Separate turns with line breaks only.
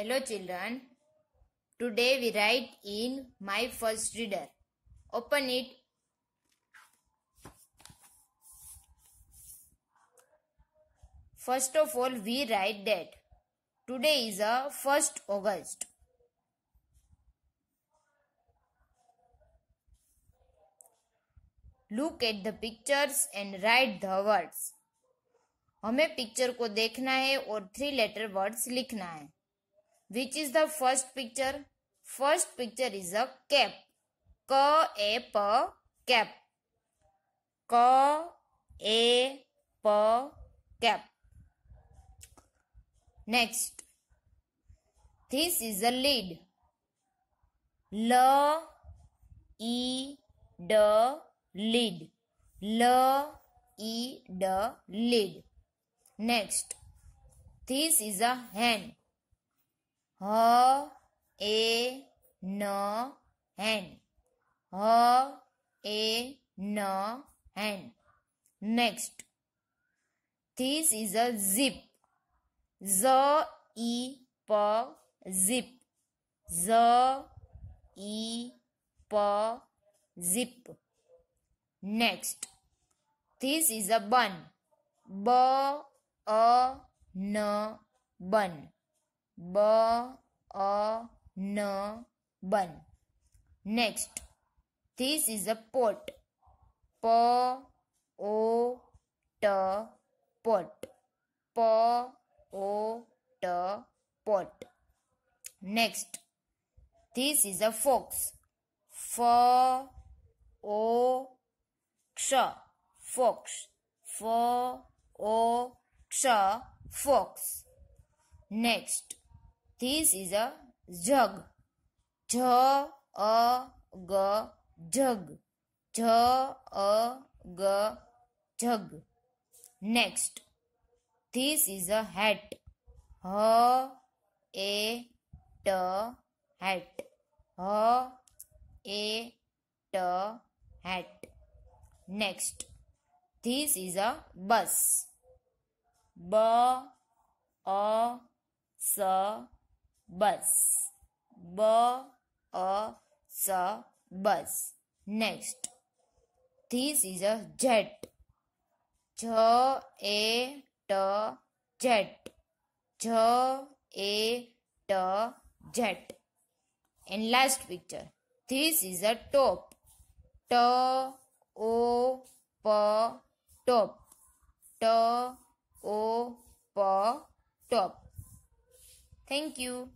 Hello children. Today we write in my first reader. Open it. First of all we write that today is a 1st August. Look at the pictures and write the words. हमें picture को देखना है और three letter words लिखना है Which is the first picture? First picture is a cap. K A P cap. K A P cap. Next. This is a lid. L E D lid. L E D lid. Next. This is a hand. H a n hen. H a n hen. Next, this is a zip. Z e p zip. Z e p zip. Next, this is a bun. B a n bun b a n bun. Next this is a pot. P o t pot. P o t pot. Next this is a fox f o x. Fox f o sh fox. Next, this is a jug. J a g jug. J a g jug. Next. This is a hat. H a t hat. H a t hat. Next. This is a bus. B u s bus. B a s bus. Next. This is a jet. J a t jet. J a t jet. And last picture. This is a top. T o p top. T o p top. Thank you.